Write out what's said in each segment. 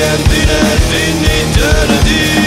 and in eternity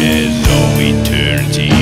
in all eternity.